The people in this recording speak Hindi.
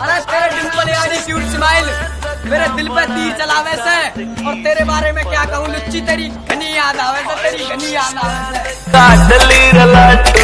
अरे तेरे डिम्पल यानी क्यूट स्माइल मेरे दिल पे तीर चला वैसे। और तेरे बारे में क्या कहूँ, लुच्ची तेरी घनी याद आवे तेरी घनी याद आवे